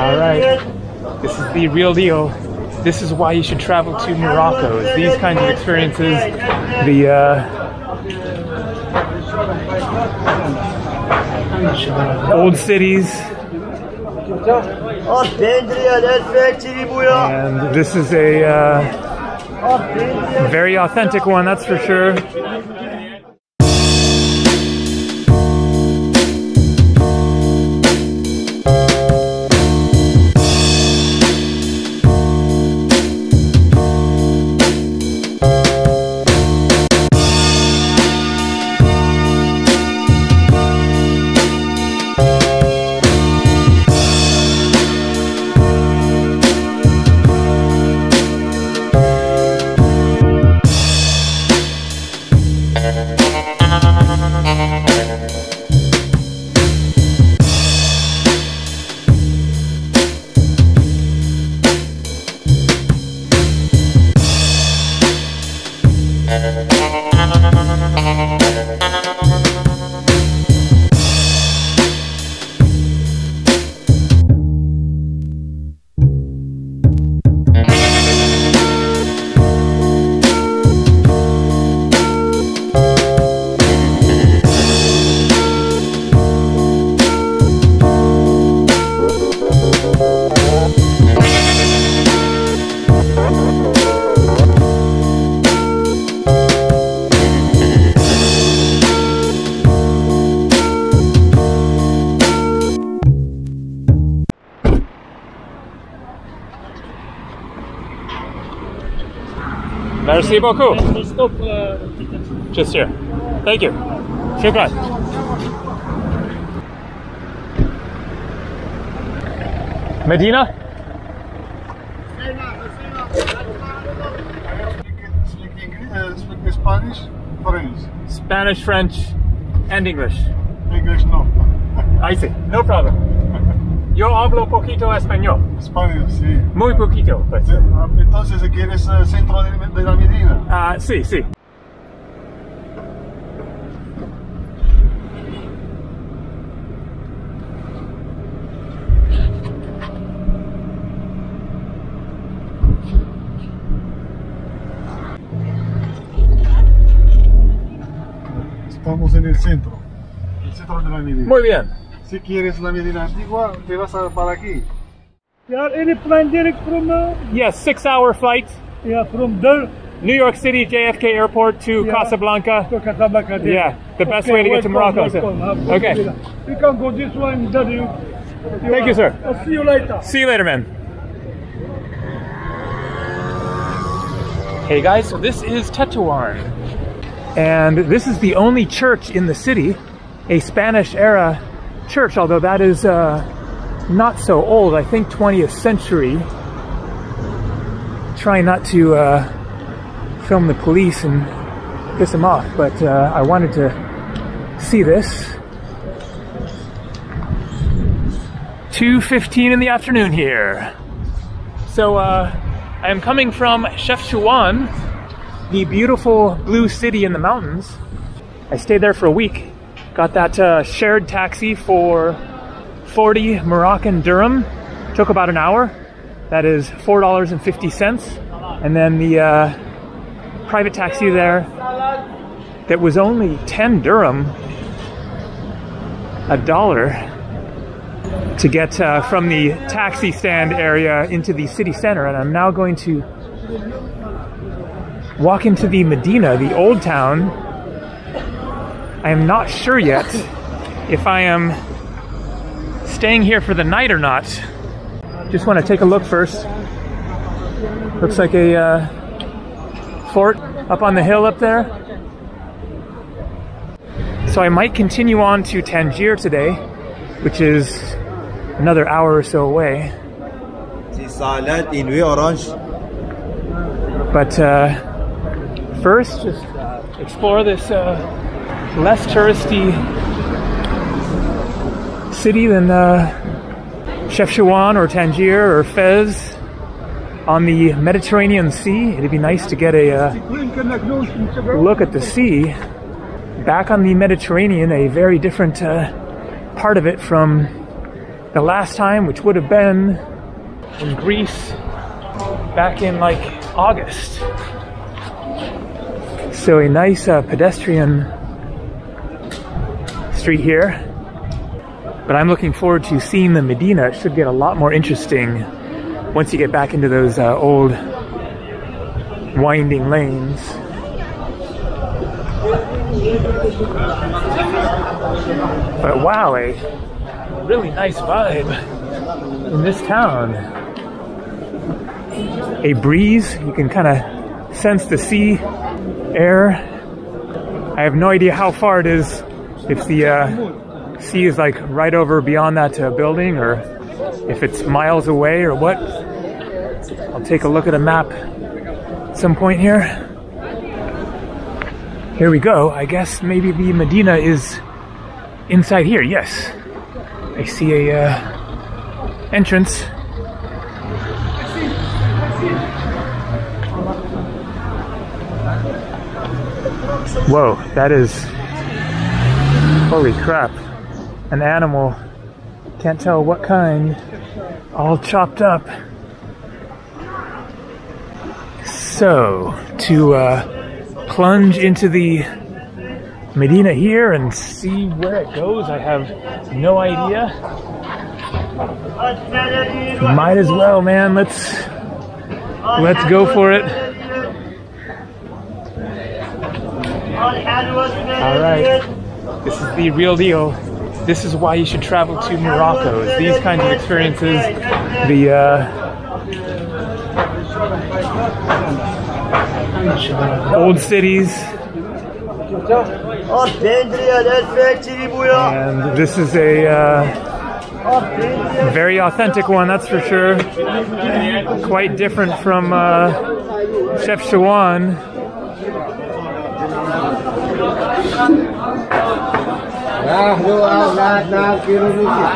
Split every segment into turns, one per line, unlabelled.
All right. This is the real deal. This is why you should travel to Morocco. These kinds of experiences. The uh, old cities. And this is a uh, very authentic one, that's for sure. Merci beaucoup. Just here. Thank you. Shukran. Medina?
Spanish, French.
Spanish, French, and English.
English, no.
I see. No problem. Yo hablo poquito español.
Spanish, sí.
Muy poquito. Pues.
Ah, Entonces, ¿quieres eh, centro de, de la Medina?
Ah, sí, sí.
Estamos en el centro. El centro de la Medina.
Muy bien.
Si quieres la Medina antigua, te vas a para aquí.
Are any plan direct from uh,
Yes, six hour flight.
yeah from there
New York City JFK Airport to
Yeah.
Casablanca.
to Casablanca. there.
Yeah, the best
Okay,
way to get to Morocco.
welcome.
Okay.
You can go this one. There you.
Thank you, sir.
I'll see you later.
See you later, man. Hey guys, so this is Tetouan. And this is the only church in the city, a Spanish era church, although that is uh, not so old, I think 20th century. Trying not to uh, film the police and piss them off, but uh, I wanted to see this. 2.15 in the afternoon here. So uh, I am coming from Chefchaouen, the beautiful blue city in the mountains. I stayed there for a week. Got that uh, shared taxi for 40 Moroccan dirham. Took about an hour. That is $4.50. And then the uh, private taxi there that was only 10 dirham, a dollar to get uh, from the taxi stand area into the city center. And I'm now going to walk into the Medina, the old town. I am not sure yet if I am staying here for the night or not. Just want to take a look first. Looks like a uh, fort up on the hill up there. So I might continue on to Tangier today, which is another hour or so away. But uh, first, just explore this uh, less touristy city than uh, Chefchaouen or Tangier or Fez on the Mediterranean Sea. It'd be nice to get a uh, look at the sea back on the Mediterranean, a very different uh, part of it from the last time, which would have been in Greece back in like August. So a nice uh, pedestrian street here. But I'm looking forward to seeing the Medina. It should get a lot more interesting once you get back into those uh, old winding lanes. But wow, a really nice vibe in this town. A breeze, you can kind of sense the sea air. I have no idea how far it is, It's the uh, sea is like right over beyond that uh, building or if it's miles away or what. I'll take a look at a map at some point here. Here we go. I guess maybe the Medina is inside here. Yes. I see a uh, entrance. Whoa, that is holy crap. An animal. Can't tell what kind. All chopped up. So, to uh, plunge into the Medina here and see where it goes, I have no idea. Might as well, man. Let's let's go for it. All right. This is the real deal. This is why you should travel to Morocco. is These kinds of experiences, the uh, old cities, and this is a uh, very authentic one, that's for sure. Quite different from uh, Chefchaouen. Nahnu awladna firulika.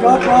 Nahnu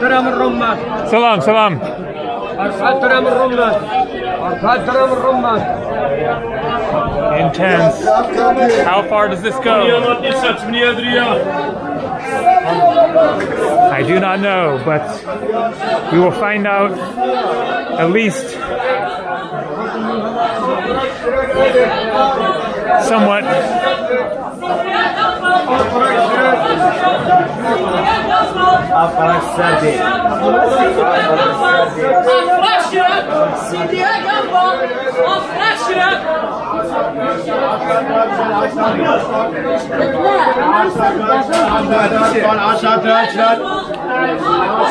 درهم الرمان
Salam, salam.
أربعة درهم الرمان أربعة درهم الرمان
Intense. How far does this go? I do not know, but we will find out at least somewhat.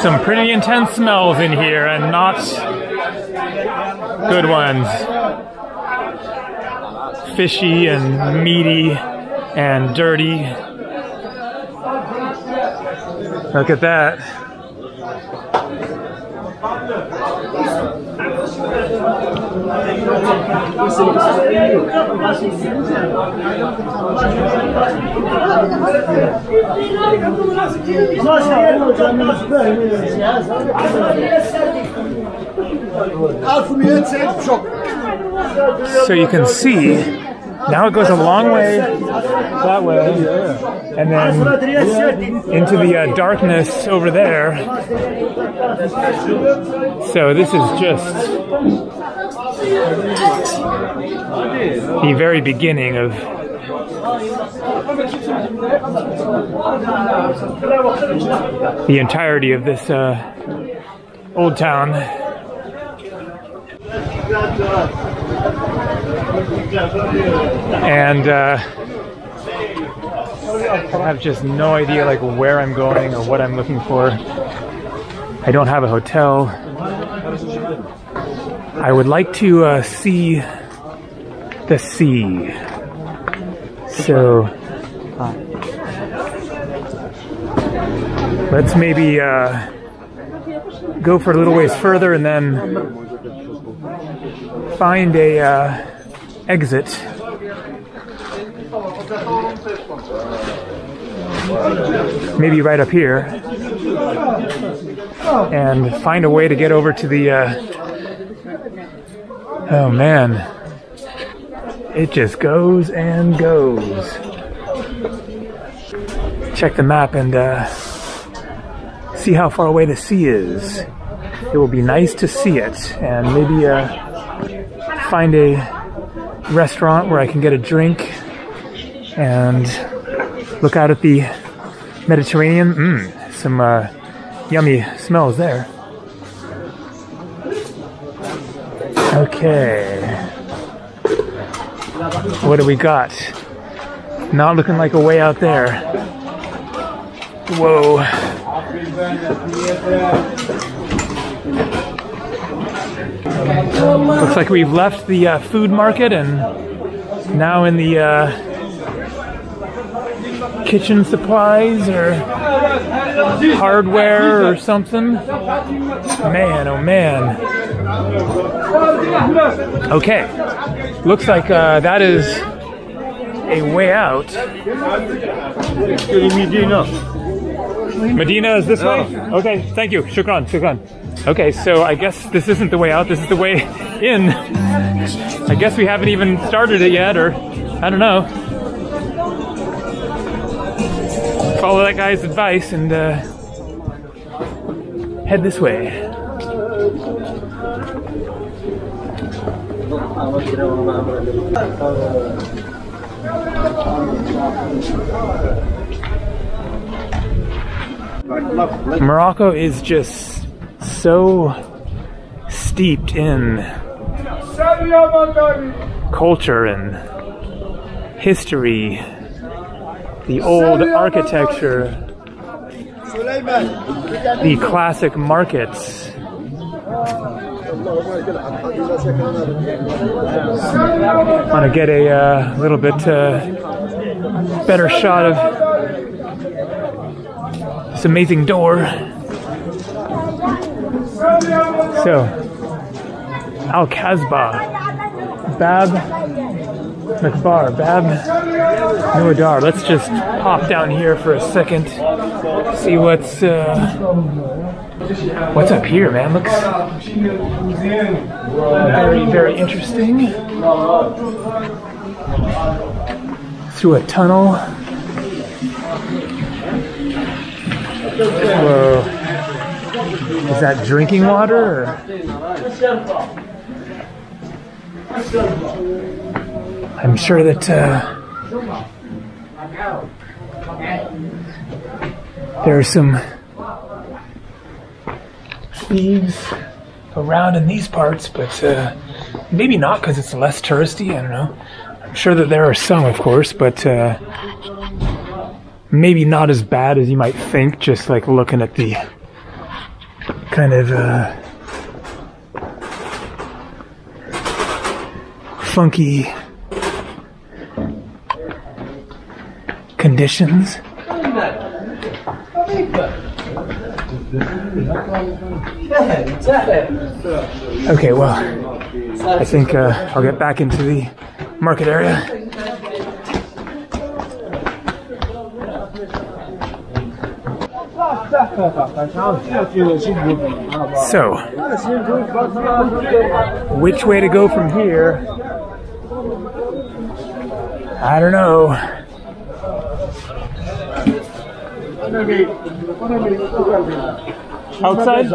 some pretty intense smells in here and not good ones. Fishy and meaty and dirty. Look at that. So you can see now it goes a long way that way and then into the uh, darkness over there. So this is just the very beginning of the entirety of this uh, old town. And uh, I have just no idea like where I'm going or what I'm looking for. I don't have a hotel. I would like to uh, see the sea. So let's maybe uh, go for a little ways further and then find a uh, exit. Maybe right up here, and find a way to get over to the. Uh, oh man, it just goes and goes. Check the map and uh, see how far away the sea is. It will be nice to see it, and maybe uh, find a restaurant where I can get a drink and look out at the Mediterranean. Mmm, some uh, yummy smells there. Okay. What do we got? Not looking like a way out there. Whoa. Looks like we've left the uh, food market and now in the uh, kitchen supplies or hardware or something. Man, oh man. Okay. Looks like uh, that is a way out. Medina is this way? Okay, thank you. Shukran, shukran. Okay, so I guess this isn't the way out, this is the way in. I guess we haven't even started it yet, or I don't know. Follow that guy's advice and uh, head this way. Morocco is just so steeped in culture and history, the old architecture, the classic markets. I Want to get a uh, little bit uh, better shot of this amazing door. So, Al Kasbah, Bab Mqabar, Bab Nouader. Let's just pop down here for a second, see what's uh, what's up here, man. Looks very, very interesting. Through a tunnel. Whoa. Is that drinking water? Or? I'm sure that uh, there are some thieves around in these parts, but uh, maybe not because it's less touristy. I don't know. I'm sure that there are some, of course, but uh, maybe not as bad as you might think, just like looking at the kind of uh, funky conditions. Okay, well, I think uh, I'll get back into the market area. So, which way to go from here? I don't know. Outside?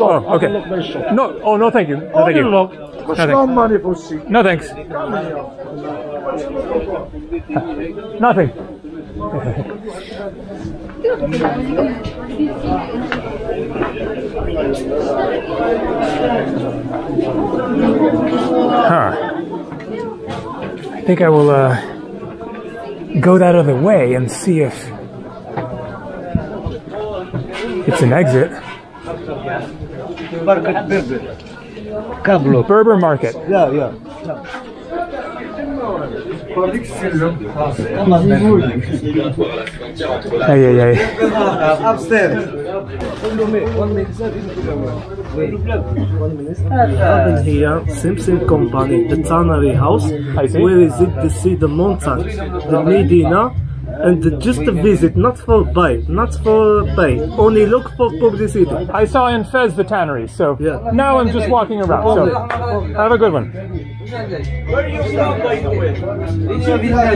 Oh, okay. No, oh no, thank you. No, thank you. No, thanks. No, thanks. Nothing. Huh. I think I will uh, go that other way and see if it's an exit.
Market Berber. Kablo.
Berber Market.
Yeah, yeah.
Ay, ay.
Upstairs.
Happen here, Simpson Company, the Tannery House,
I see.
where is it to see the mountain, the Medina, and just a visit, not for buy, not for pay, only look for publicity.
I saw in Fez the tannery, so
Yeah.
now I'm just walking around. So have a good one. where are you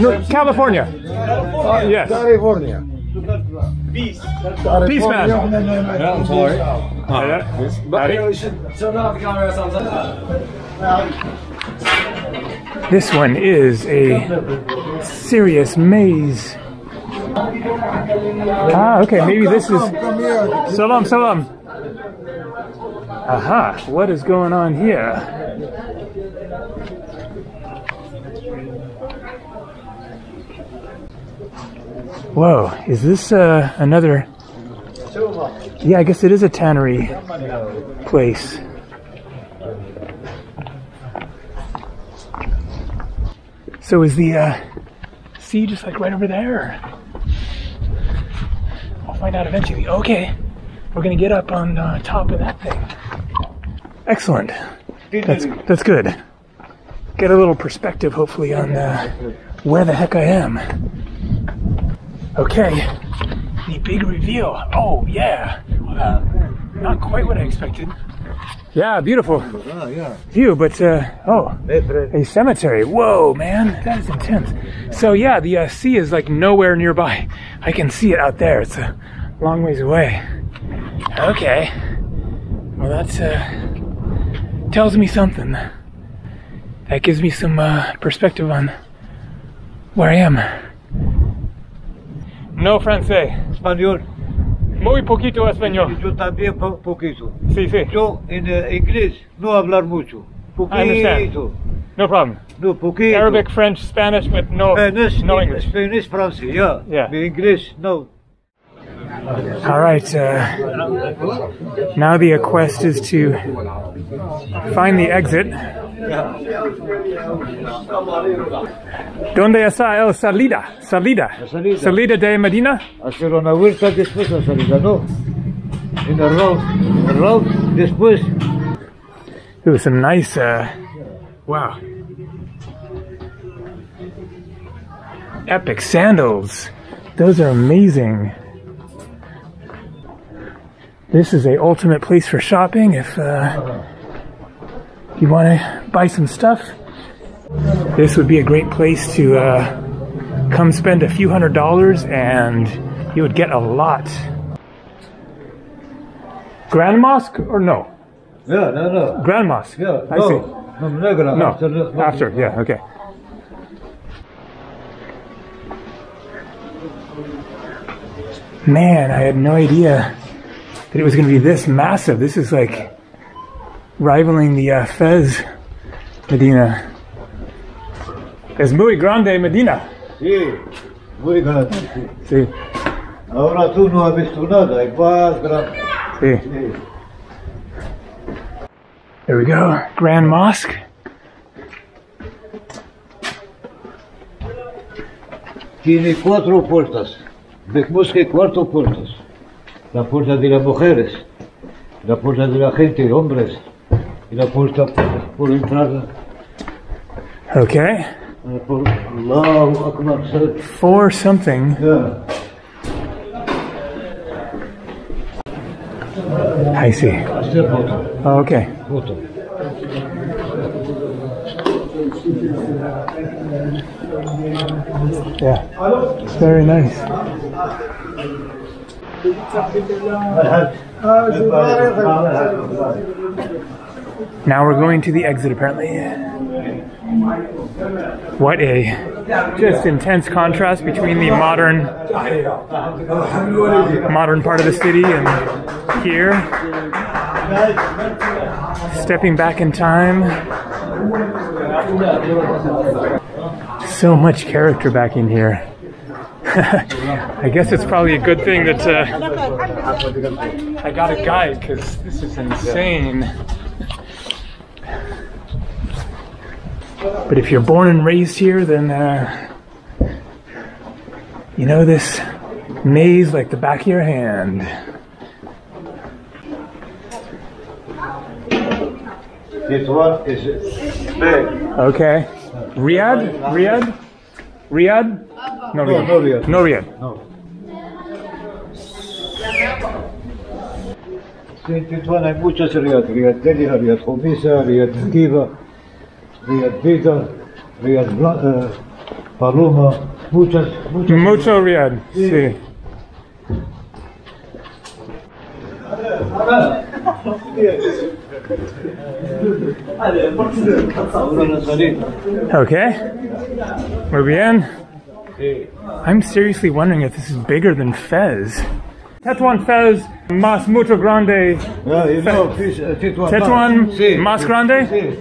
going? California. Uh, yes.
California.
Peace, Peace, man.
I'm sorry.
This one is a serious maze. Ah, okay, maybe this is. Salam, salam. Aha, what is going on here? Whoa, is this uh, another? Yeah, I guess it is a tannery place. So is the uh, sea just like right over there? I'll find out eventually. Okay, we're gonna get up on uh, top of that thing. Excellent. That's that's good. Get a little perspective, hopefully, on uh, where the heck I am. Okay, the big reveal. Oh yeah, uh, not quite what I expected. Yeah, beautiful oh, yeah. view, but uh, oh, a cemetery. Whoa, man, that is intense. So yeah, the uh, sea is like nowhere nearby. I can see it out there. It's a long ways away. Okay, well that's uh, tells me something. That gives me some uh, perspective on where I am. No francés.
Español.
Muy poquito español.
Yo también po- poquito.
Sí, sí.
Yo en eh, inglés no hablar mucho. Poquito.
No problem.
No, poquito.
Arabic, French, Spanish, but no,
Spanish,
no English.
Spanish, Francais, yeah.
Yeah.
The English, no.
All right. Uh, now the quest is to find the exit. ¿Dónde está el salida? Salida.
salida.
De Medina.
Hacer una vuelta después la salida, no. En el road, el road, después.
Ooh, some nice. Uh, wow. Epic sandals. Those are amazing. This is a ultimate place for shopping if uh, you want to buy some stuff. This would be a great place to uh, come spend a few hundred dollars and you would get a lot. Grand Mosque or no?
Yeah, no, no.
Grand Mosque.
Yeah,
I
no.
see.
No, after, no.
after, yeah, okay. Man, I had no idea that it was going to be this massive. This is like rivaling the uh, Fez Medina. Es muy grande Medina.
Sí, muy grande. sí. Ahora tú no has visto nada, es más grande.
sí.
Sí.
There we go. Grand Mosque.
Tiene cuatro puertas. Vemos que cuatro puertas. La puerta de las mujeres, la puerta de la gente, hombres, y la puerta por, entrar
Okay.
por Akbar.
For something.
Yeah.
I see. Oh, okay. Yeah. It's very nice. Now we're going to the exit apparently. What a just intense contrast between the modern modern part of the city and here. Stepping back in time. So much character back in here. I guess it's probably a good thing that uh, I got a guide because this is insane. But if you're born and raised here, then uh, you know this maze like the back of your hand.
This one is big.
Okay. Riad? Riad? Riad? No,
No, no Riad.
No Riad.
No. Sí, This one hay muchos Riad. Riad Delhi, Riad Khomisa, Riad Akiva, Riad Bida, Riad Bla- uh, Paloma, muchas, muchas.
Mucho Riad. Sí.
Ahora la salida.
Okay. Muy bien. I'm seriously wondering if this is bigger than Fez. Tetuan Fez más mucho grande.
Yeah, you know, this, uh, Tetuan.
Tetuan
Sí,
más grande?
sí.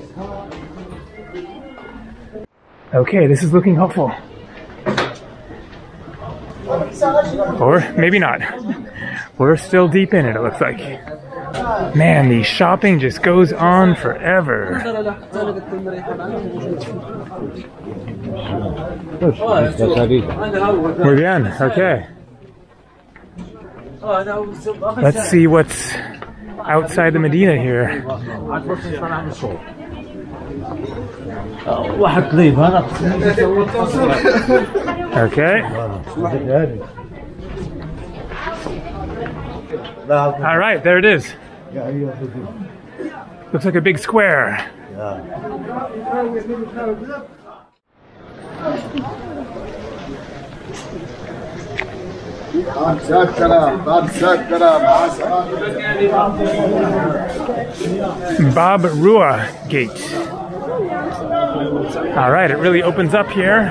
Okay, this is looking hopeful. Or maybe not. We're still deep in it, it looks like. Man, the shopping just goes on forever.
Pues,
Muy okay. Let's see what's outside the Medina here. Okay. All right, there it is. Looks like a big square. Bab Rouah Gate. All right, it really opens up here.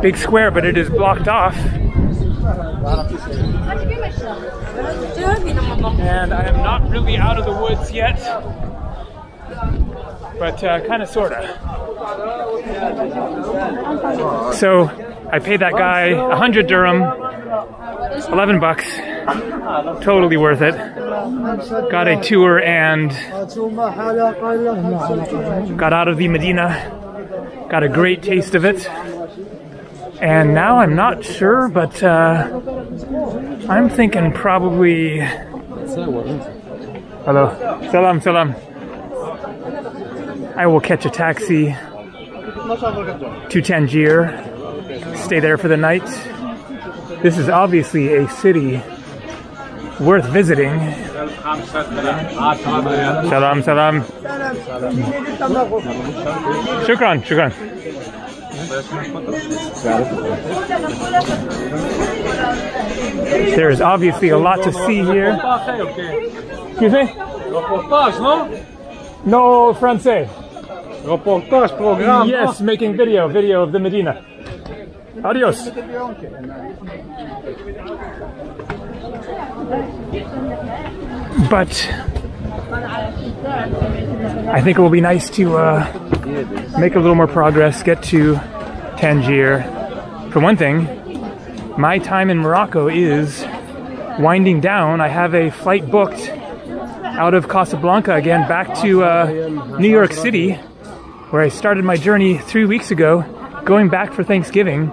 Big square, but it is blocked off. And I am not really out of the woods yet, but uh, kind of, sort of. So I paid that guy 100 dirham, 11 bucks. Totally worth it. Got a tour and got out of the Medina. Got a great taste of it. And now I'm not sure, but uh, I'm thinking probably. Hello. Salam, salam. I will catch a taxi to Tangier, stay there for the night. This is obviously a city worth visiting. Salam, salam. Shukran, shukran. There is obviously a lot to see here. Excuse me?
Non
No Francais.
Reportage, programme.
Yes, making video, video of the Medina. Adios. But I think it will be nice to uh, make a little more progress, get to Tangier. For one thing, my time in Morocco is winding down. I have a flight booked out of Casablanca again back to uh, New York City, where I started my journey three weeks ago, going back for Thanksgiving.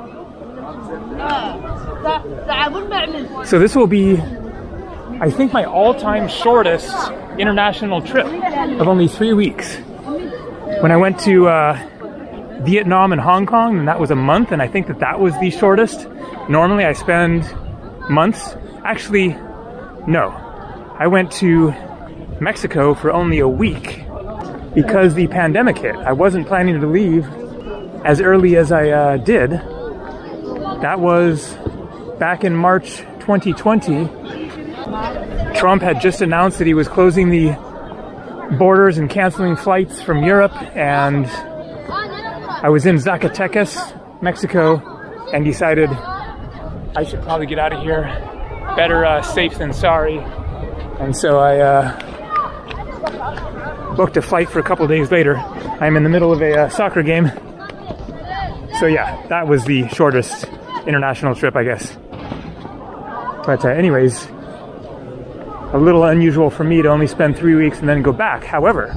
So this will be, I think, my all-time shortest international trip of only three weeks. When I went to uh, Vietnam and Hong Kong, and that was a month, and I think that that was the shortest. Normally, I spend months. Actually, no. I went to Mexico for only a week because the pandemic hit. I wasn't planning to leave as early as I uh, did. That was back in March 2020. Trump had just announced that he was closing the borders and canceling flights from Europe, and I was in Zacatecas, Mexico, and decided I should probably get out of here. Better uh, safe than sorry. And so I uh, booked a flight for a couple days later. I'm in the middle of a uh, soccer game So yeah, that was the shortest international trip, I guess. But uh, anyways, a little unusual for me to only spend three weeks and then go back. However,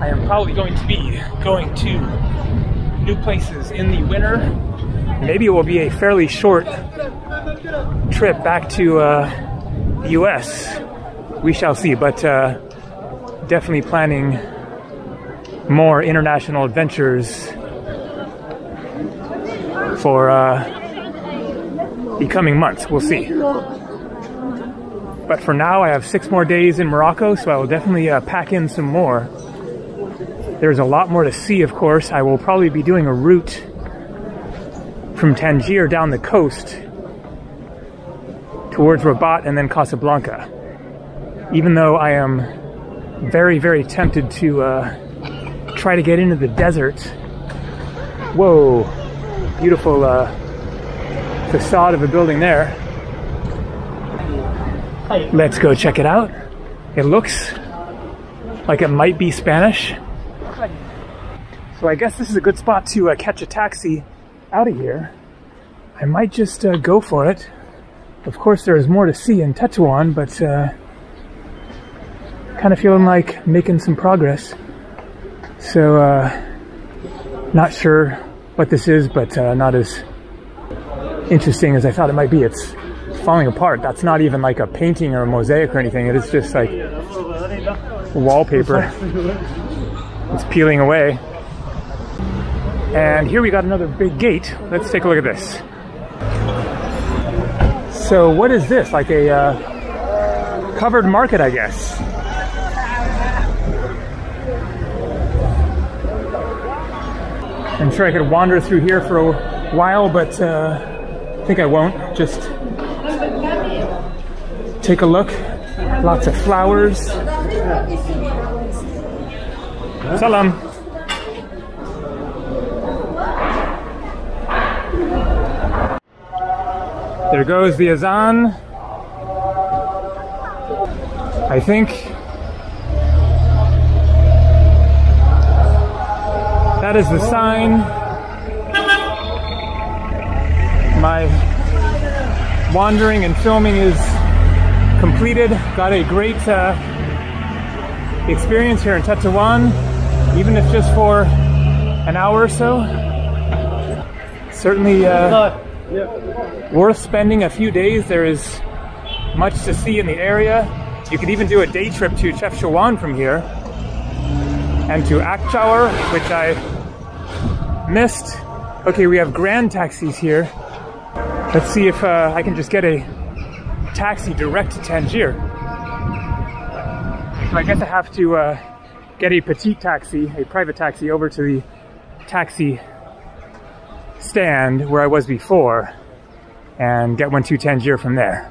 I am probably going to be going to new places in the winter. Maybe it will be a fairly short trip back to uh, the US. We shall see, but uh, definitely planning more international adventures for uh, the coming months. We'll see. But for now, I have six more days in Morocco, so I will definitely uh, pack in some more. There's a lot more to see, of course. I will probably be doing a route from Tangier down the coast towards Rabat and then Casablanca. Even though I am very, very tempted to uh, try to get into the desert. Whoa, beautiful uh, facade of a building there. Let's go check it out. It looks like it might be Spanish. So I guess this is a good spot to uh, catch a taxi out of here. I might just uh, go for it. Of course, there is more to see in Tetouan, but uh, kind of feeling like making some progress. So, uh, not sure what this is, but uh, not as interesting as I thought it might be. It's falling apart. That's not even like a painting or a mosaic or anything. It is just like wallpaper. It's peeling away. And here we got another big gate. Let's take a look at this. So what is this? Like a uh, covered market, I guess. I'm sure I could wander through here for a while, but uh, I think I won't. Just take a look. Lots of flowers. Salam. There goes the Azan. I think that is the sign. My wandering and filming is completed. Got a great uh, experience here in Tetouan, even if just for an hour or so. Certainly uh, worth spending a few days. There is much to see in the area. You could even do a day trip to Chefchaouen from here and to Akchour, which I missed. Okay, we have grand taxis here. Let's see if uh, I can just get a taxi direct to Tangier. So I guess I have to uh, get a petite taxi, a private taxi, over to the taxi stand where I was before and get one to Tangier from there.